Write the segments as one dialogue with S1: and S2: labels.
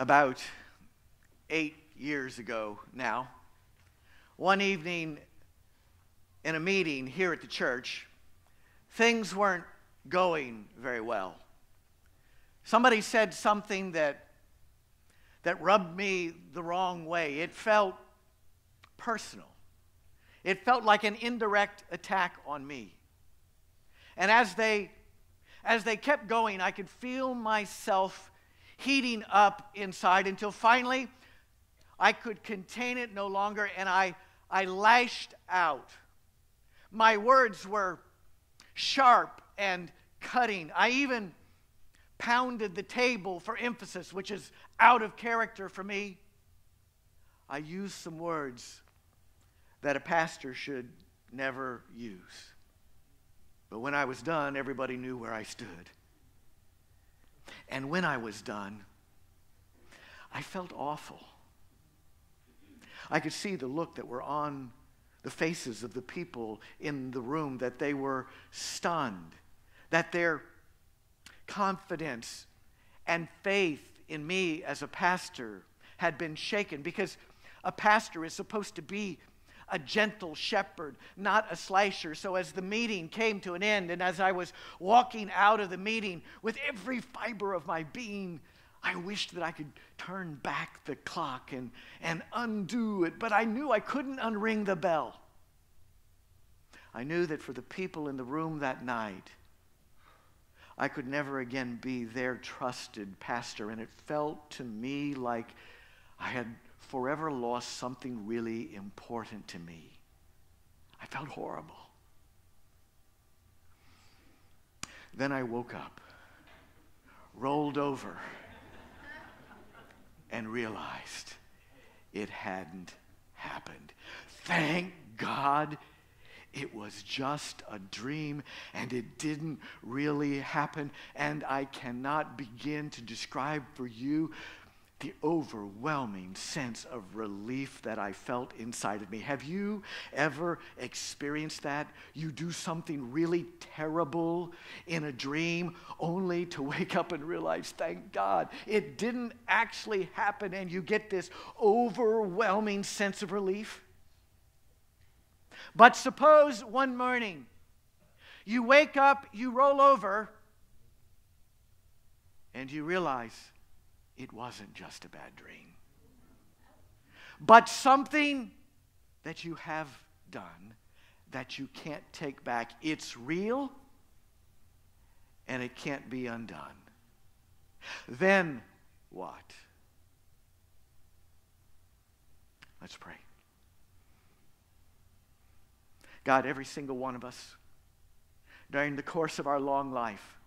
S1: about eight years ago now, one evening in a meeting here at the church, things weren't going very well. Somebody said something that, that rubbed me the wrong way. It felt personal, it felt like an indirect attack on me. And as they, as they kept going, I could feel myself heating up inside until finally I could contain it no longer and I, I lashed out. My words were sharp and cutting. I even pounded the table for emphasis, which is out of character for me. I used some words that a pastor should never use. But when I was done, everybody knew where I stood. And when I was done, I felt awful. I could see the look that were on the faces of the people in the room, that they were stunned, that their confidence and faith in me as a pastor had been shaken because a pastor is supposed to be a gentle shepherd, not a slasher. So, as the meeting came to an end, and as I was walking out of the meeting with every fiber of my being, I wished that I could turn back the clock and, and undo it, but I knew I couldn't unring the bell. I knew that for the people in the room that night, I could never again be their trusted pastor, and it felt to me like I had forever lost something really important to me. I felt horrible. Then I woke up, rolled over, and realized it hadn't happened. Thank God it was just a dream and it didn't really happen. And I cannot begin to describe for you the overwhelming sense of relief that I felt inside of me. Have you ever experienced that? You do something really terrible in a dream only to wake up and realize, thank God, it didn't actually happen, and you get this overwhelming sense of relief? But suppose one morning you wake up, you roll over, and you realize, it wasn't just a bad dream, but something that you have done that you can't take back. It's real and it can't be undone. Then what? Let's pray. God, every single one of us, during the course of our long life,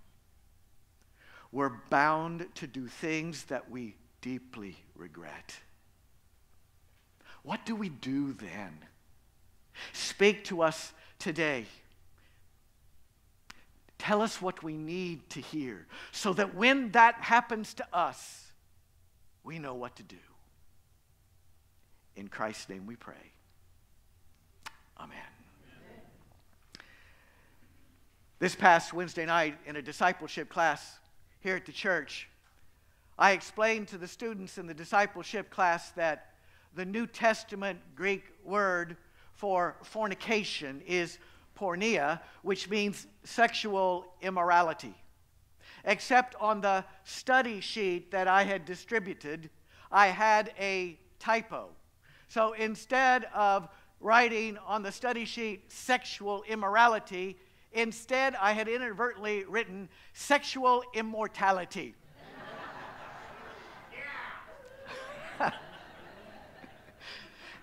S1: we're bound to do things that we deeply regret. What do we do then? Speak to us today. Tell us what we need to hear so that when that happens to us, we know what to do. In Christ's name we pray. Amen. This past Wednesday night in a discipleship class, here at the church, I explained to the students in the discipleship class that the New Testament Greek word for fornication is porneia, which means sexual immorality. Except on the study sheet that I had distributed, I had a typo. So instead of writing on the study sheet sexual immorality, Instead, I had inadvertently written sexual immortality.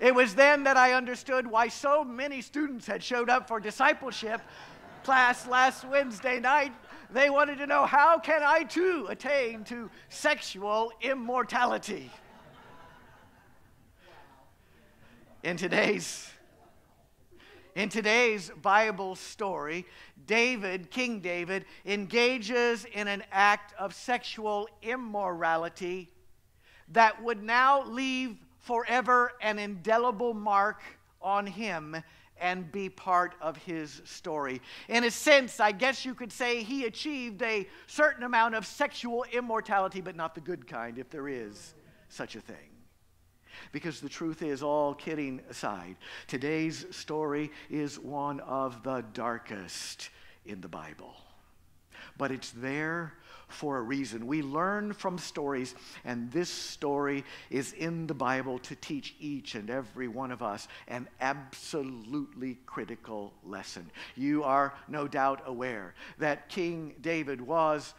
S1: it was then that I understood why so many students had showed up for discipleship class last Wednesday night. They wanted to know how can I too attain to sexual immortality? In today's in today's Bible story, David, King David, engages in an act of sexual immorality that would now leave forever an indelible mark on him and be part of his story. In a sense, I guess you could say he achieved a certain amount of sexual immortality, but not the good kind, if there is such a thing. Because the truth is, all kidding aside, today's story is one of the darkest in the Bible. But it's there for a reason. We learn from stories, and this story is in the Bible to teach each and every one of us an absolutely critical lesson. You are no doubt aware that King David was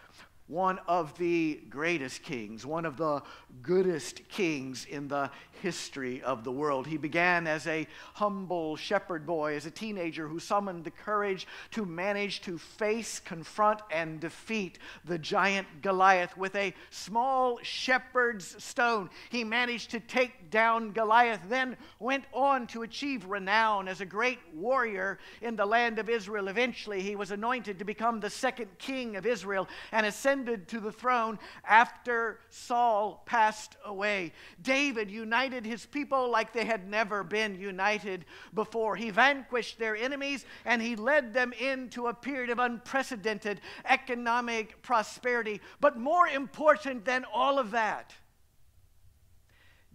S1: one of the greatest kings, one of the goodest kings in the history of the world. He began as a humble shepherd boy, as a teenager who summoned the courage to manage to face, confront, and defeat the giant Goliath with a small shepherd's stone. He managed to take down Goliath, then went on to achieve renown as a great warrior in the land of Israel. Eventually, he was anointed to become the second king of Israel and ascended to the throne after Saul passed away. David united united his people like they had never been united before. He vanquished their enemies and he led them into a period of unprecedented economic prosperity. But more important than all of that,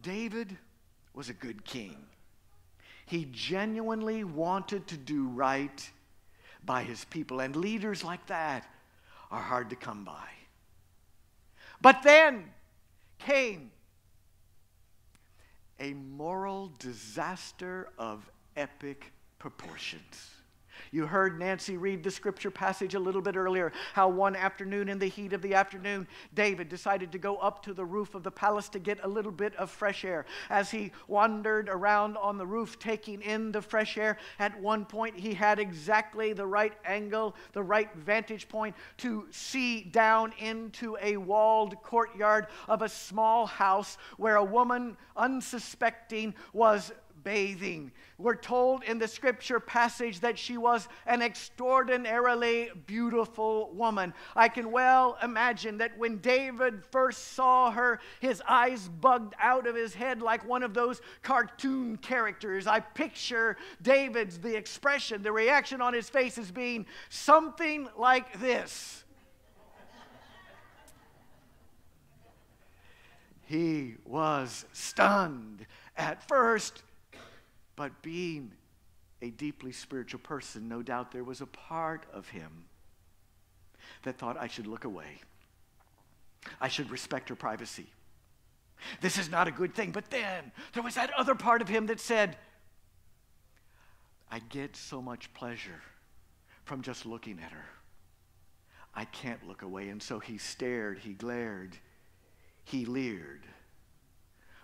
S1: David was a good king. He genuinely wanted to do right by his people, and leaders like that are hard to come by. But then came a moral disaster of epic proportions. You heard Nancy read the scripture passage a little bit earlier how one afternoon, in the heat of the afternoon, David decided to go up to the roof of the palace to get a little bit of fresh air. As he wandered around on the roof, taking in the fresh air, at one point he had exactly the right angle, the right vantage point to see down into a walled courtyard of a small house where a woman, unsuspecting, was bathing. We're told in the scripture passage that she was an extraordinarily beautiful woman. I can well imagine that when David first saw her, his eyes bugged out of his head like one of those cartoon characters. I picture David's, the expression, the reaction on his face as being something like this. He was stunned at first but being a deeply spiritual person, no doubt there was a part of him that thought I should look away. I should respect her privacy. This is not a good thing. But then there was that other part of him that said, I get so much pleasure from just looking at her. I can't look away. And so he stared, he glared, he leered.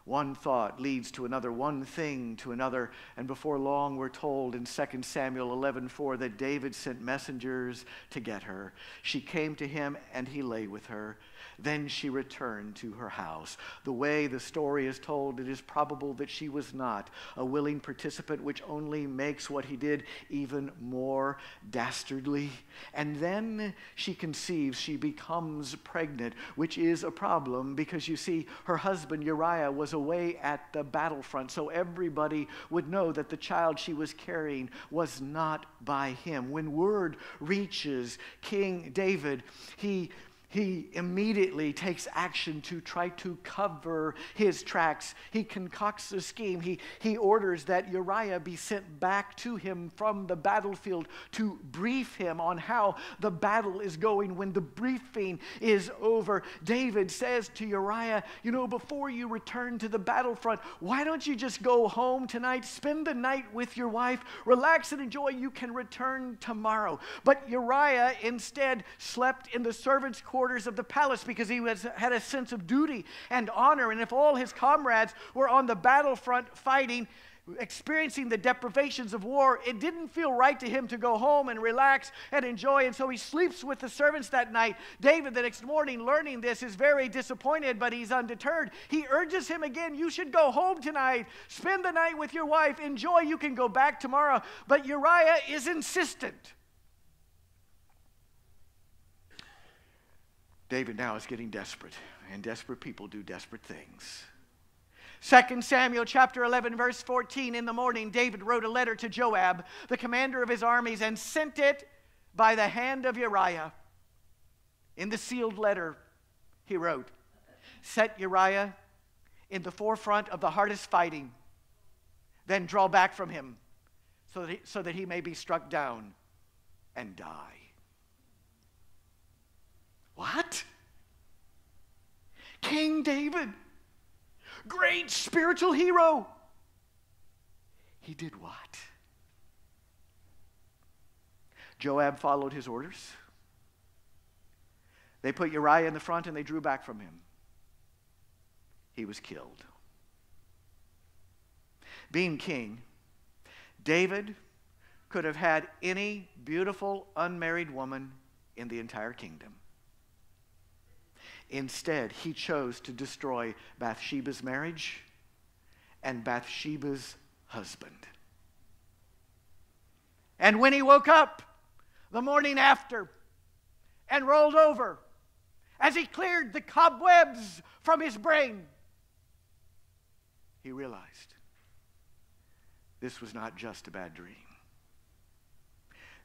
S1: One thought leads to another, one thing to another, and before long we're told in 2 Samuel 11:4 that David sent messengers to get her. She came to him and he lay with her. Then she returned to her house. The way the story is told, it is probable that she was not a willing participant, which only makes what he did even more dastardly. And then she conceives, she becomes pregnant, which is a problem because you see, her husband Uriah was away at the battlefront, so everybody would know that the child she was carrying was not by him. When word reaches King David, he he immediately takes action to try to cover his tracks. He concocts a scheme. He, he orders that Uriah be sent back to him from the battlefield to brief him on how the battle is going. When the briefing is over, David says to Uriah, You know, before you return to the battlefront, why don't you just go home tonight, spend the night with your wife, relax and enjoy? You can return tomorrow. But Uriah instead slept in the servants' quarters quarters of the palace because he was, had a sense of duty and honor. And if all his comrades were on the battlefront fighting, experiencing the deprivations of war, it didn't feel right to him to go home and relax and enjoy. And so he sleeps with the servants that night. David, the next morning, learning this, is very disappointed, but he's undeterred. He urges him again, You should go home tonight, spend the night with your wife, enjoy. You can go back tomorrow. But Uriah is insistent. David now is getting desperate, and desperate people do desperate things. 2 Samuel chapter 11 verse 14 in the morning David wrote a letter to Joab the commander of his armies and sent it by the hand of Uriah in the sealed letter he wrote set Uriah in the forefront of the hardest fighting, then draw back from him so that he, so that he may be struck down and die. What? King David, great spiritual hero. He did what? Joab followed his orders. They put Uriah in the front and they drew back from him. He was killed. Being king, David could have had any beautiful unmarried woman in the entire kingdom. Instead, he chose to destroy Bathsheba's marriage and Bathsheba's husband. And when he woke up the morning after and rolled over, as he cleared the cobwebs from his brain, he realized this was not just a bad dream.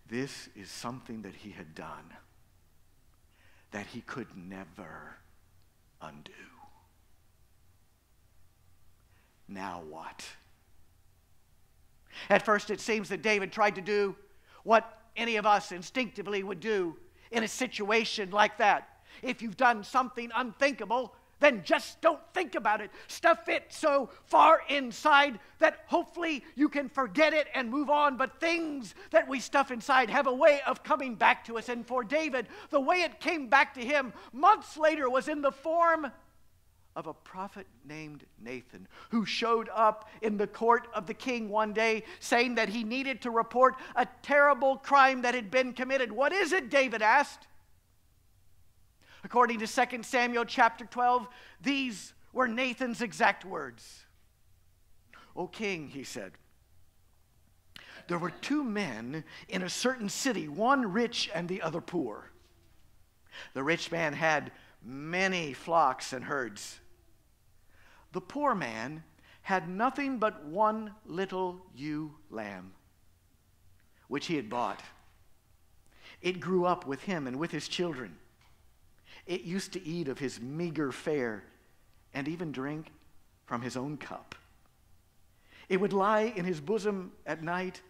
S1: This is something that he had done that he could never undo. Now what? At first, it seems that David tried to do what any of us instinctively would do in a situation like that. If you've done something unthinkable, then just don't think about it. Stuff it so far inside that hopefully you can forget it and move on. But things that we stuff inside have a way of coming back to us. And for David, the way it came back to him months later was in the form of a prophet named Nathan who showed up in the court of the king one day saying that he needed to report a terrible crime that had been committed. What is it? David asked. According to 2 Samuel chapter 12, these were Nathan's exact words. O king, he said, there were two men in a certain city, one rich and the other poor. The rich man had many flocks and herds. The poor man had nothing but one little ewe lamb, which he had bought. It grew up with him and with his children. It used to eat of his meager fare and even drink from his own cup. It would lie in his bosom at night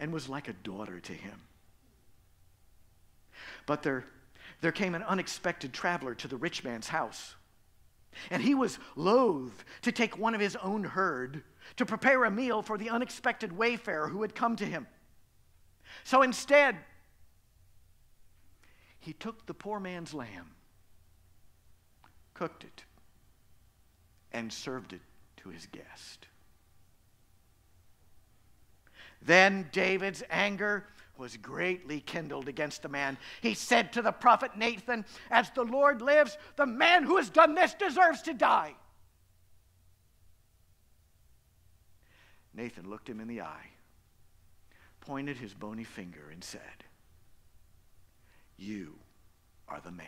S1: and was like a daughter to him. But there, there came an unexpected traveler to the rich man's house. And he was loath to take one of his own herd to prepare a meal for the unexpected wayfarer who had come to him. So instead, he took the poor man's lamb, cooked it, and served it to his guest. Then David's anger was greatly kindled against the man. He said to the prophet Nathan, As the Lord lives, the man who has done this deserves to die. Nathan looked him in the eye, pointed his bony finger, and said, you are the man.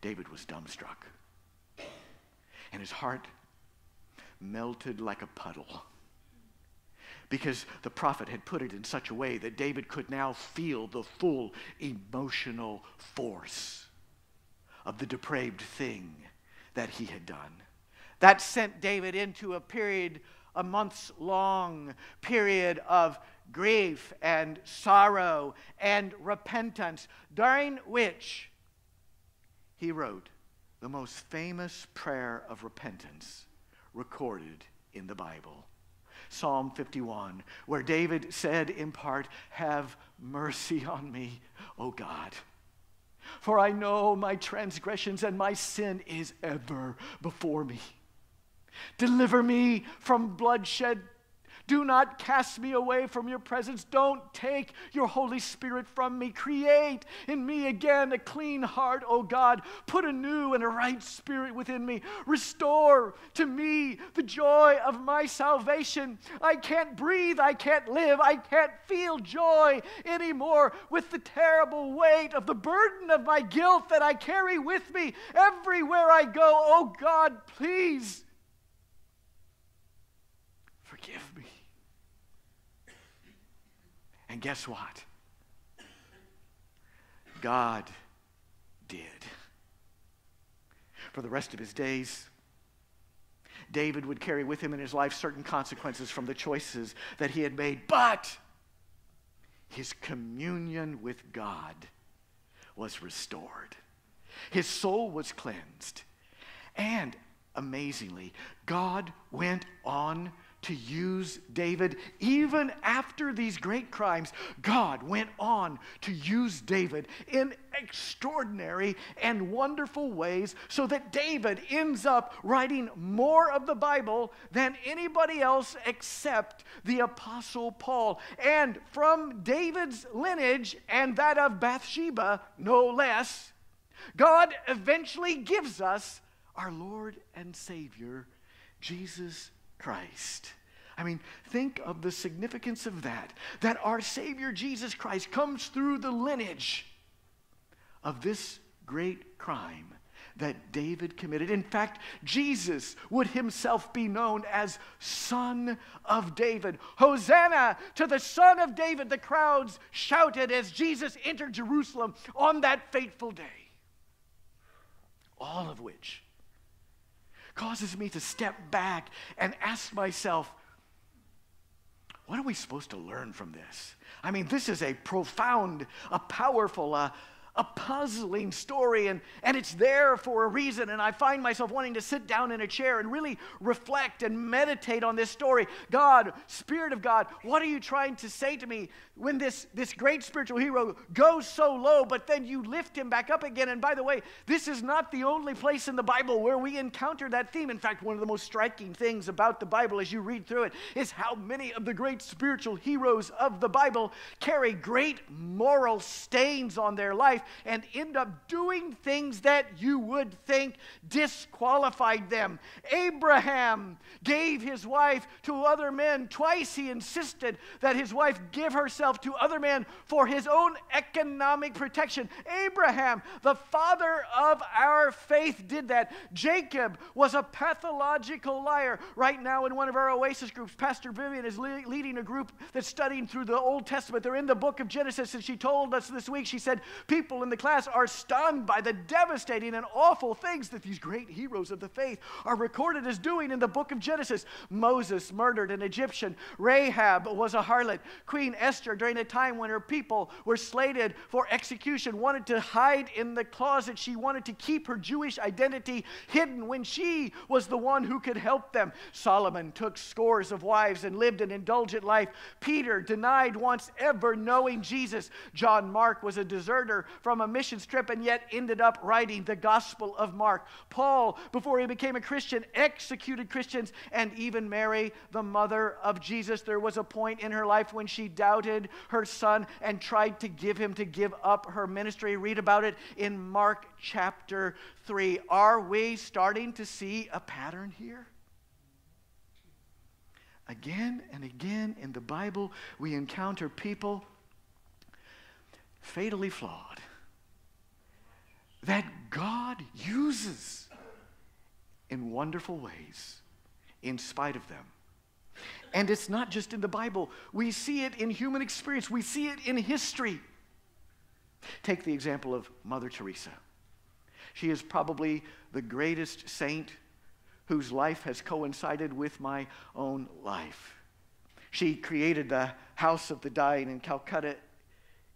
S1: David was dumbstruck, and his heart melted like a puddle because the prophet had put it in such a way that David could now feel the full emotional force of the depraved thing that he had done. That sent David into a period, a months long period of grief and sorrow and repentance, during which he wrote the most famous prayer of repentance recorded in the Bible. Psalm 51, where David said in part, Have mercy on me, O God. For I know my transgressions and my sin is ever before me. Deliver me from bloodshed do not cast me away from your presence. Don't take your Holy Spirit from me. Create in me again a clean heart, O God. Put a new and a right spirit within me. Restore to me the joy of my salvation. I can't breathe. I can't live. I can't feel joy anymore with the terrible weight of the burden of my guilt that I carry with me everywhere I go. Oh God, please forgive me. And guess what? God did. for the rest of his days. David would carry with him in his life certain consequences from the choices that he had made, but his communion with God was restored. His soul was cleansed. And amazingly, God went on to use David even after these great crimes. God went on to use David in extraordinary and wonderful ways so that David ends up writing more of the Bible than anybody else except the Apostle Paul. And from David's lineage and that of Bathsheba, no less, God eventually gives us our Lord and Savior, Jesus Christ. I mean, think of the significance of that. That our Savior Jesus Christ comes through the lineage of this great crime that David committed. In fact, Jesus would himself be known as Son of David. Hosanna to the Son of David, the crowds shouted as Jesus entered Jerusalem on that fateful day. All of which causes me to step back and ask myself, what are we supposed to learn from this? I mean, this is a profound, a powerful, uh, a puzzling story, and, and it's there for a reason. And I find myself wanting to sit down in a chair and really reflect and meditate on this story. God, Spirit of God, what are you trying to say to me when this, this great spiritual hero goes so low, but then you lift him back up again? And by the way, this is not the only place in the Bible where we encounter that theme. In fact, one of the most striking things about the Bible as you read through it is how many of the great spiritual heroes of the Bible carry great moral stains on their life and end up doing things that you would think disqualified them. Abraham gave his wife to other men. Twice he insisted that his wife give herself to other men for his own economic protection. Abraham, the father of our faith, did that. Jacob was a pathological liar. Right now, in one of our Oasis groups, Pastor Vivian is le- leading a group that's studying through the Old Testament. They're in the book of Genesis, and she told us this week, she said, People in the class are stunned by the devastating and awful things that these great heroes of the faith are recorded as doing in the book of Genesis. Moses murdered an Egyptian, Rahab was a harlot, Queen Esther, during a time when her people were slated for execution, wanted to hide in the closet. She wanted to keep her Jewish identity hidden when she was the one who could help them. Solomon took scores of wives and lived an indulgent life. Peter denied once ever knowing Jesus. John Mark was a deserter from a missions trip and yet ended up writing the Gospel of Mark. Paul, before he became a Christian, executed Christians and even Mary, the mother of Jesus. There was a point in her life when she doubted her son and tried to give him to give up her ministry. Read about it in Mark chapter 3. Are we starting to see a pattern here? Again and again in the Bible, we encounter people fatally flawed that God uses in wonderful ways in spite of them. And it's not just in the Bible, we see it in human experience, we see it in history. Take the example of Mother Teresa. She is probably the greatest saint whose life has coincided with my own life. She created the House of the Dying in Calcutta,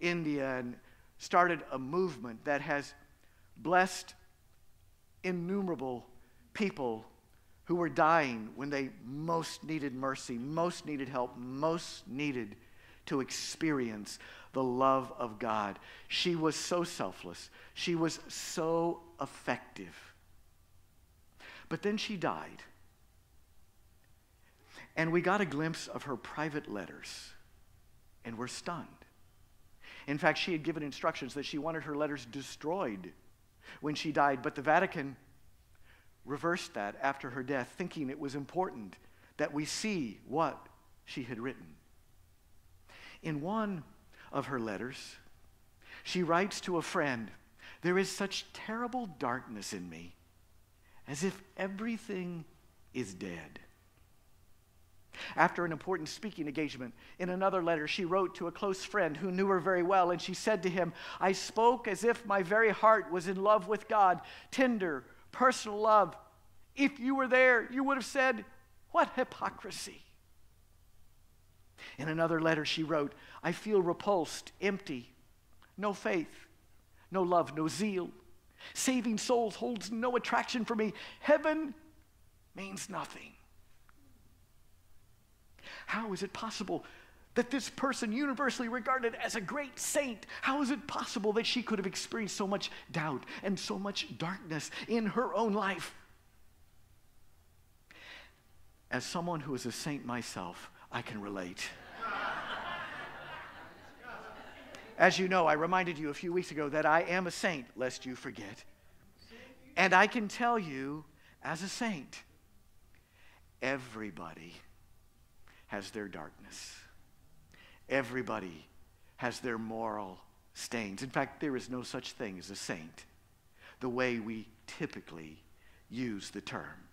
S1: India, and started a movement that has blessed innumerable people who were dying when they most needed mercy, most needed help, most needed to experience the love of God. She was so selfless, she was so effective. But then she died. And we got a glimpse of her private letters, and we're stunned. In fact, she had given instructions that she wanted her letters destroyed when she died, but the Vatican reversed that after her death, thinking it was important that we see what she had written. In one of her letters, she writes to a friend, There is such terrible darkness in me, as if everything is dead. After an important speaking engagement, in another letter, she wrote to a close friend who knew her very well, and she said to him, I spoke as if my very heart was in love with God, tender, personal love. If you were there, you would have said, What hypocrisy! In another letter, she wrote, I feel repulsed, empty, no faith, no love, no zeal. Saving souls holds no attraction for me. Heaven means nothing. How is it possible that this person, universally regarded as a great saint, how is it possible that she could have experienced so much doubt and so much darkness in her own life? As someone who is a saint myself, I can relate. As you know, I reminded you a few weeks ago that I am a saint, lest you forget. And I can tell you, as a saint, everybody has their darkness. Everybody has their moral stains. In fact, there is no such thing as a saint, the way we typically use the term.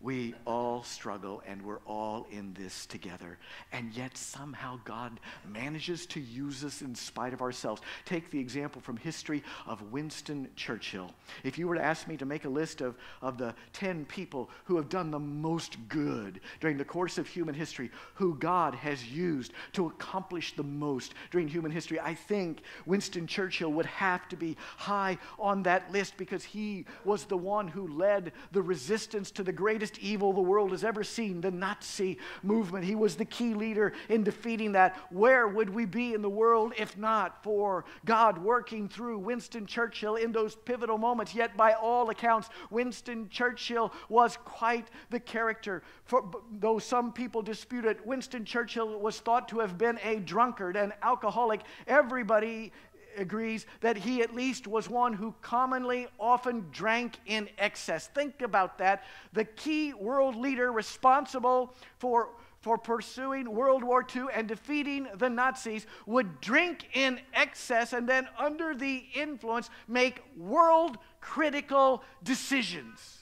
S1: We all struggle and we're all in this together. And yet somehow God manages to use us in spite of ourselves. Take the example from history of Winston Churchill. If you were to ask me to make a list of, of the 10 people who have done the most good during the course of human history, who God has used to accomplish the most during human history, I think Winston Churchill would have to be high on that list because he was the one who led the resistance to the greatest greatest evil the world has ever seen, the Nazi movement. He was the key leader in defeating that. Where would we be in the world if not for God working through Winston Churchill in those pivotal moments? Yet, by all accounts, Winston Churchill was quite the character. For, though some people dispute it, Winston Churchill was thought to have been a drunkard, an alcoholic. Everybody agrees that he at least was one who commonly often drank in excess. Think about that. The key world leader responsible for for pursuing World War II and defeating the Nazis would drink in excess and then, under the influence, make world critical decisions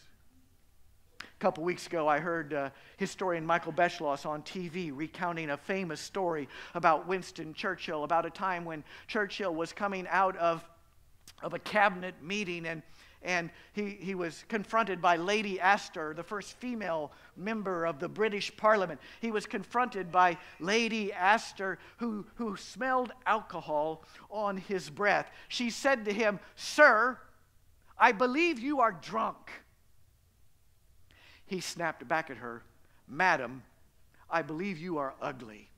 S1: couple weeks ago, I heard uh, historian Michael Beschloss on TV recounting a famous story about Winston Churchill, about a time when Churchill was coming out of, of a cabinet meeting and and he, he was confronted by Lady Astor, the first female member of the British Parliament. He was confronted by Lady Astor, who, who smelled alcohol on his breath. She said to him, Sir, I believe you are drunk. He snapped back at her, Madam, I believe you are ugly.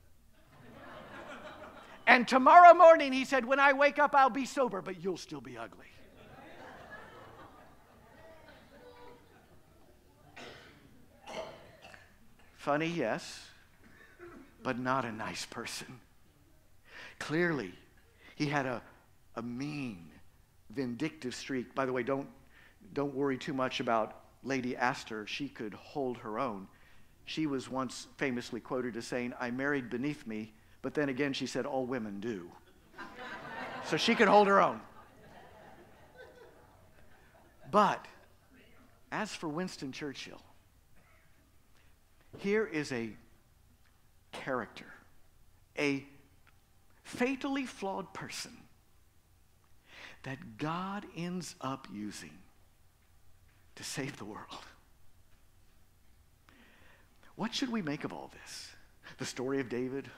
S1: and tomorrow morning, he said, When I wake up, I'll be sober, but you'll still be ugly. Funny, yes, but not a nice person. Clearly, he had a, a mean, vindictive streak. By the way, don't, don't worry too much about Lady Astor, she could hold her own. She was once famously quoted as saying, I married beneath me, but then again she said, all women do. so she could hold her own. But as for Winston Churchill, here is a character, a fatally flawed person that God ends up using to save the world. What should we make of all this? The story of David,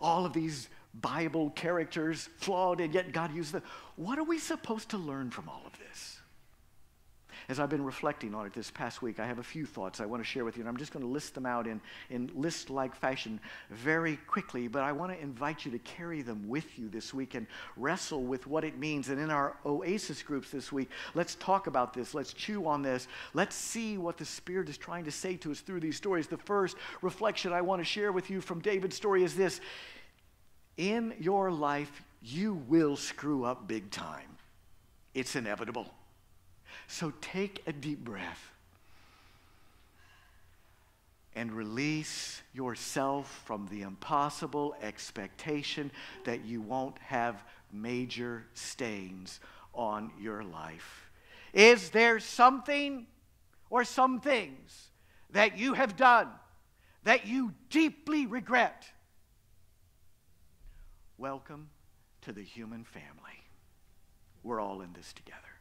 S1: all of these Bible characters, flawed, and yet God used them. What are we supposed to learn from all of this? As I've been reflecting on it this past week, I have a few thoughts I want to share with you, and I'm just going to list them out in, in list like fashion very quickly. But I want to invite you to carry them with you this week and wrestle with what it means. And in our Oasis groups this week, let's talk about this. Let's chew on this. Let's see what the Spirit is trying to say to us through these stories. The first reflection I want to share with you from David's story is this In your life, you will screw up big time. It's inevitable. So take a deep breath and release yourself from the impossible expectation that you won't have major stains on your life. Is there something or some things that you have done that you deeply regret? Welcome to the human family. We're all in this together.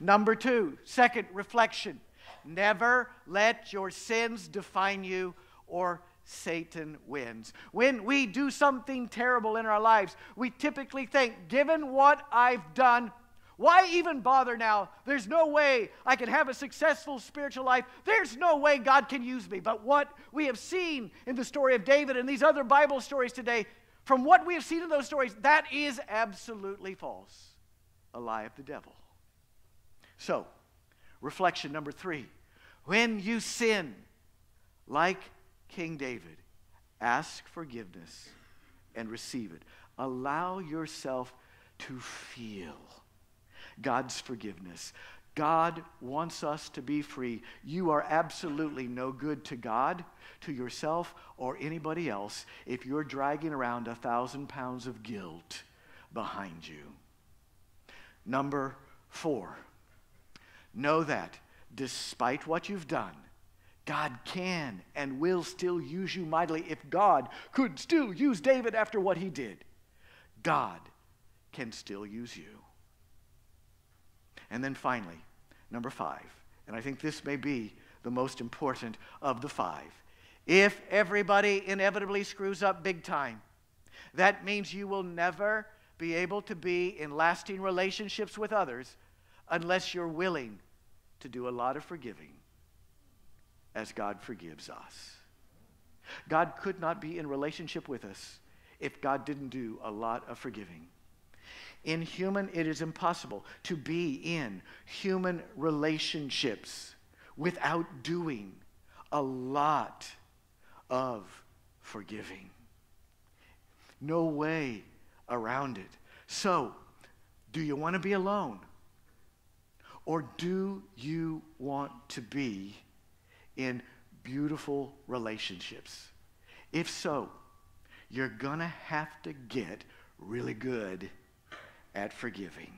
S1: Number two, second, reflection. Never let your sins define you or Satan wins. When we do something terrible in our lives, we typically think, given what I've done, why even bother now? There's no way I can have a successful spiritual life. There's no way God can use me. But what we have seen in the story of David and these other Bible stories today, from what we have seen in those stories, that is absolutely false. A lie of the devil. So, reflection number three when you sin, like King David, ask forgiveness and receive it. Allow yourself to feel God's forgiveness. God wants us to be free. You are absolutely no good to God, to yourself, or anybody else if you're dragging around a thousand pounds of guilt behind you. Number four, know that despite what you've done, God can and will still use you mightily if God could still use David after what he did. God can still use you. And then finally, number five, and I think this may be the most important of the five. If everybody inevitably screws up big time, that means you will never be able to be in lasting relationships with others unless you're willing to do a lot of forgiving as God forgives us. God could not be in relationship with us if God didn't do a lot of forgiving. In human, it is impossible to be in human relationships without doing a lot of forgiving. No way around it. So, do you want to be alone? Or do you want to be in beautiful relationships? If so, you're going to have to get really good at forgiving.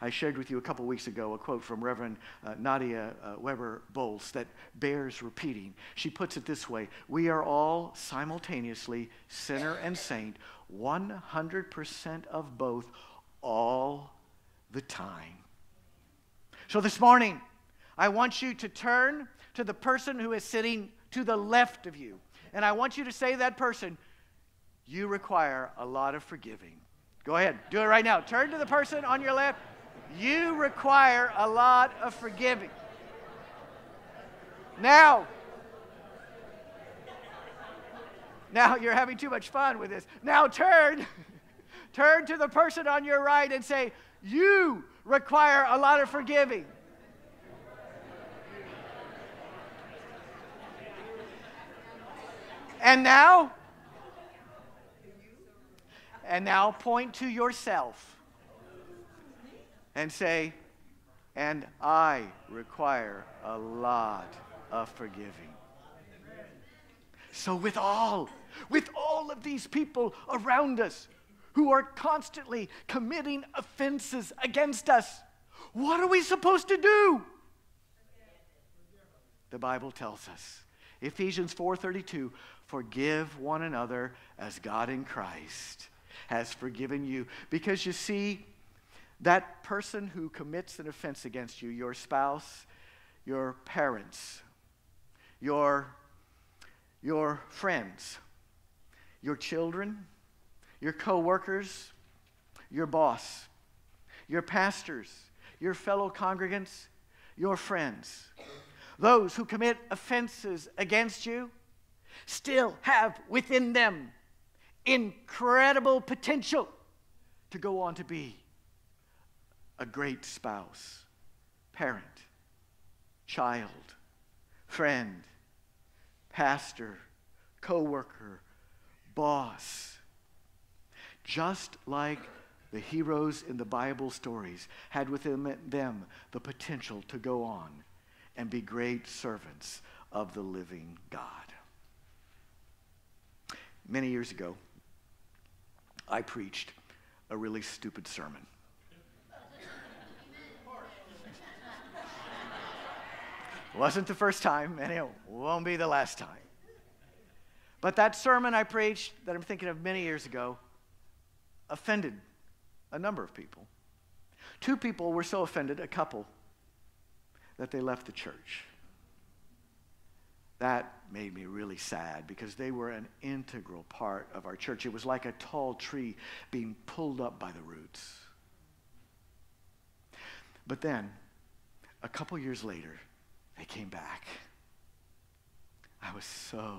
S1: I shared with you a couple weeks ago a quote from Reverend uh, Nadia uh, Weber Bolz that bears repeating. She puts it this way We are all simultaneously sinner and saint, 100% of both, all the time. So this morning, I want you to turn to the person who is sitting to the left of you. And I want you to say to that person, You require a lot of forgiving. Go ahead, do it right now. Turn to the person on your left. You require a lot of forgiving. Now, now you're having too much fun with this. Now turn, turn to the person on your right and say, You require a lot of forgiving. And now, and now point to yourself and say, and I require a lot of forgiving. So, with all, with all of these people around us who are constantly committing offenses against us, what are we supposed to do? The Bible tells us. Ephesians 4:32, forgive one another as God in Christ has forgiven you. Because you see, that person who commits an offense against you, your spouse, your parents, your, your friends, your children, your coworkers, your boss, your pastors, your fellow congregants, your friends, those who commit offenses against you, still have within them incredible potential to go on to be a great spouse, parent, child, friend, pastor, co-worker, boss. Just like the heroes in the Bible stories had within them the potential to go on and be great servants of the living God. Many years ago, I preached a really stupid sermon. Wasn't the first time, and it won't be the last time. But that sermon I preached that I'm thinking of many years ago offended a number of people. Two people were so offended, a couple, that they left the church. That made me really sad because they were an integral part of our church. It was like a tall tree being pulled up by the roots. But then, a couple years later, they came back. I was so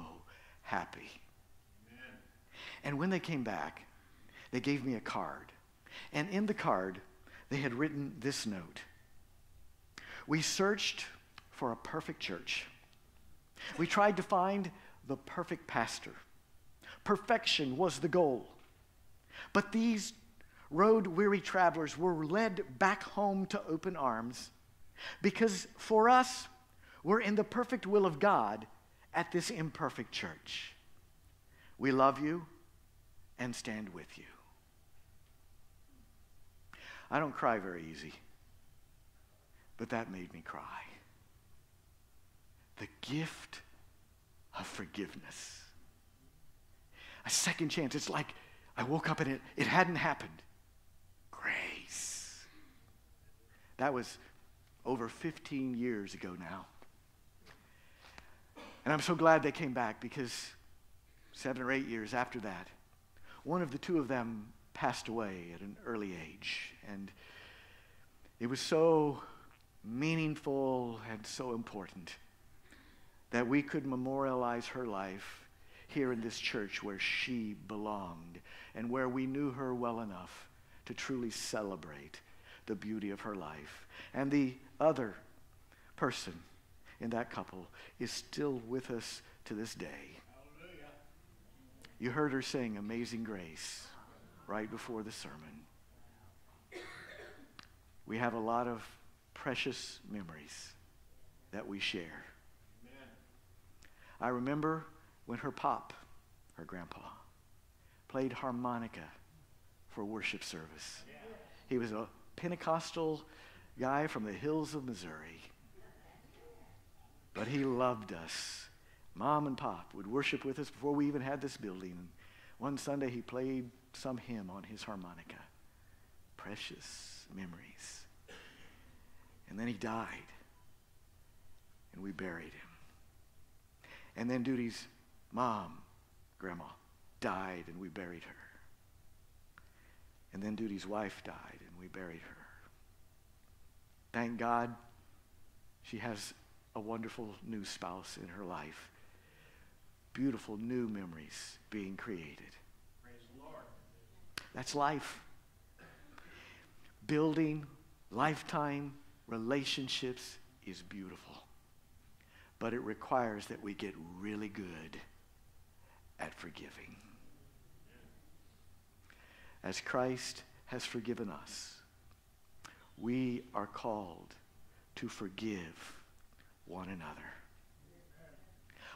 S1: happy. Amen. And when they came back, they gave me a card. And in the card, they had written this note We searched for a perfect church. We tried to find the perfect pastor. Perfection was the goal. But these road weary travelers were led back home to open arms because for us, we're in the perfect will of God at this imperfect church. We love you and stand with you. I don't cry very easy, but that made me cry. The gift of forgiveness. A second chance. It's like I woke up and it, it hadn't happened. Grace. That was over 15 years ago now. And I'm so glad they came back because seven or eight years after that, one of the two of them passed away at an early age. And it was so meaningful and so important that we could memorialize her life here in this church where she belonged and where we knew her well enough to truly celebrate the beauty of her life. And the other person in that couple is still with us to this day. Hallelujah. You heard her sing Amazing Grace right before the sermon. We have a lot of precious memories that we share. I remember when her pop, her grandpa, played harmonica for worship service. He was a Pentecostal guy from the hills of Missouri. But he loved us. Mom and Pop would worship with us before we even had this building. One Sunday he played some hymn on his harmonica. Precious memories. And then he died. And we buried him. And then Duty's mom, grandma, died and we buried her. And then Duty's wife died and we buried her. Thank God she has a wonderful new spouse in her life. Beautiful new memories being created. That's life. Building lifetime relationships is beautiful, but it requires that we get really good at forgiving. As Christ has forgiven us, we are called to forgive one another.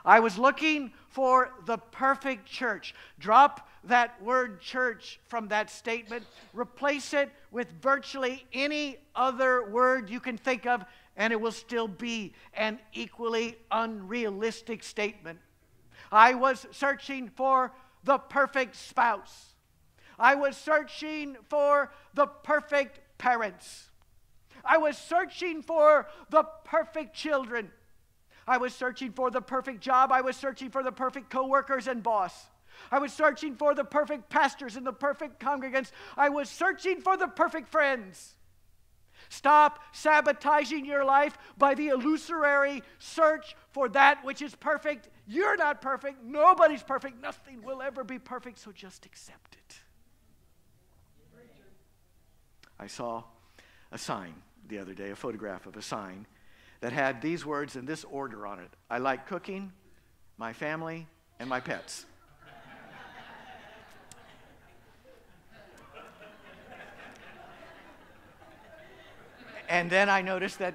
S1: I was looking for the perfect church. Drop that word church from that statement, replace it with virtually any other word you can think of, and it will still be an equally unrealistic statement. I was searching for the perfect spouse. I was searching for the perfect parents. I was searching for the perfect children. I was searching for the perfect job. I was searching for the perfect coworkers and boss. I was searching for the perfect pastors and the perfect congregants. I was searching for the perfect friends. Stop sabotaging your life by the illusory search for that which is perfect. You're not perfect. Nobody's perfect. Nothing will ever be perfect, so just accept it. I saw a sign the other day, a photograph of a sign that had these words in this order on it I like cooking, my family, and my pets. and then I noticed that,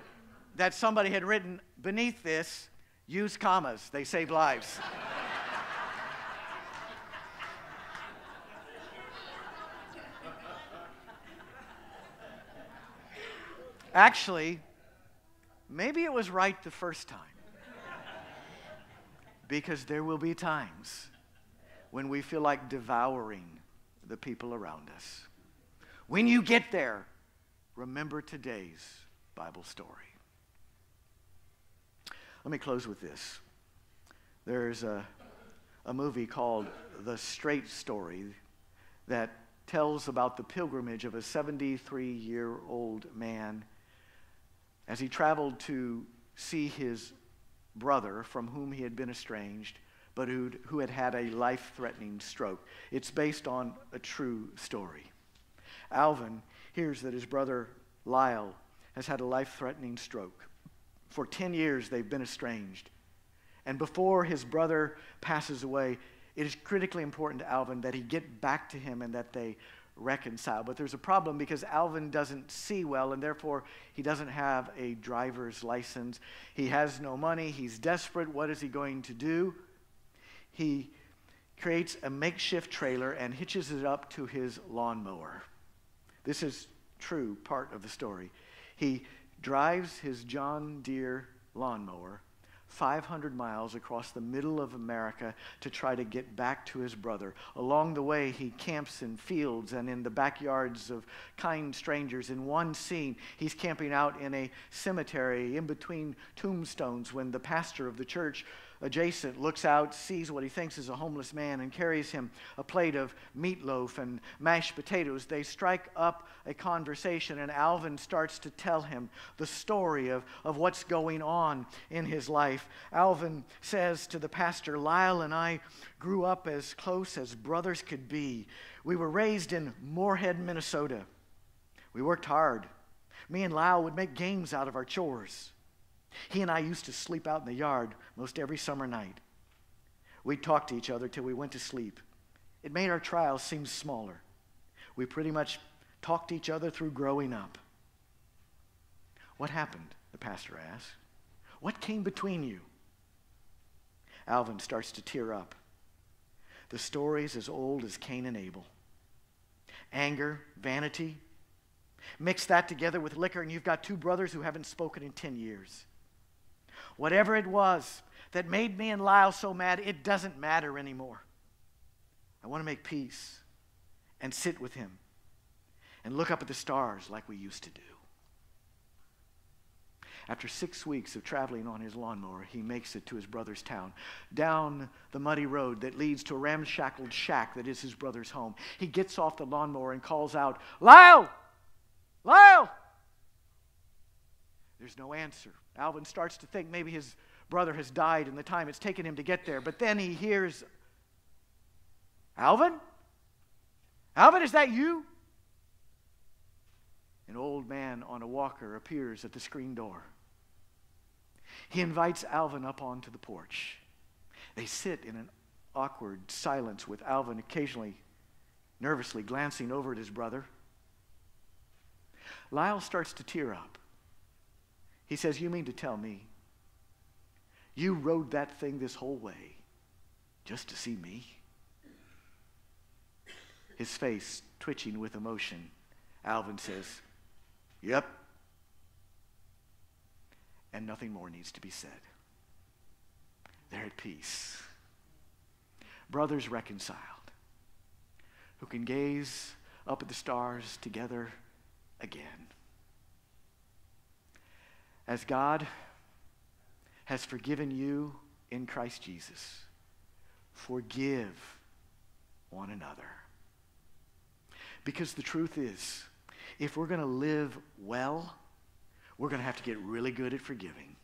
S1: that somebody had written beneath this, use commas, they save lives. Actually, maybe it was right the first time. Because there will be times when we feel like devouring the people around us. When you get there, remember today's Bible story. Let me close with this. There's a, a movie called The Straight Story that tells about the pilgrimage of a 73 year old man as he traveled to see his brother from whom he had been estranged, but who had had a life threatening stroke. It's based on a true story. Alvin hears that his brother Lyle has had a life threatening stroke. For 10 years, they've been estranged. And before his brother passes away, it is critically important to Alvin that he get back to him and that they reconcile. But there's a problem because Alvin doesn't see well and therefore he doesn't have a driver's license. He has no money. He's desperate. What is he going to do? He creates a makeshift trailer and hitches it up to his lawnmower. This is true part of the story. He drives his John Deere lawnmower 500 miles across the middle of America to try to get back to his brother. Along the way, he camps in fields and in the backyards of kind strangers. In one scene, he's camping out in a cemetery in between tombstones when the pastor of the church adjacent looks out, sees what he thinks is a homeless man, and carries him a plate of meatloaf and mashed potatoes. They strike up a conversation, and Alvin starts to tell him the story of, of what's going on in his life. Alvin says to the pastor, Lyle and I grew up as close as brothers could be. We were raised in Moorhead, Minnesota. We worked hard. Me and Lyle would make games out of our chores. He and I used to sleep out in the yard most every summer night. We'd talk to each other till we went to sleep. It made our trials seem smaller. We pretty much talked to each other through growing up. What happened? The pastor asked. What came between you? Alvin starts to tear up. The story's as old as Cain and Abel. Anger, vanity. Mix that together with liquor, and you've got two brothers who haven't spoken in 10 years. Whatever it was that made me and Lyle so mad, it doesn't matter anymore. I want to make peace and sit with him and look up at the stars like we used to do. After six weeks of traveling on his lawnmower, he makes it to his brother's town, down the muddy road that leads to a ramshackled shack that is his brother's home. He gets off the lawnmower and calls out, Lyle! Lyle! There's no answer. Alvin starts to think maybe his brother has died in the time it's taken him to get there. But then he hears, Alvin? Alvin, is that you? An old man on a walker appears at the screen door. He invites Alvin up onto the porch. They sit in an awkward silence with Alvin occasionally nervously glancing over at his brother. Lyle starts to tear up. He says, You mean to tell me you rode that thing this whole way just to see me? His face twitching with emotion. Alvin says, Yep. And nothing more needs to be said. They're at peace. Brothers reconciled, who can gaze up at the stars together again as God has forgiven you in Christ Jesus, forgive one another. Because the truth is, if we're going to live well, we're going to have to get really good at forgiving.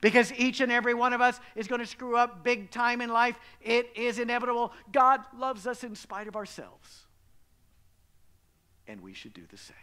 S1: Because each and every one of us is going to screw up big time in life. It is inevitable. God loves us in spite of ourselves. And we should do the same.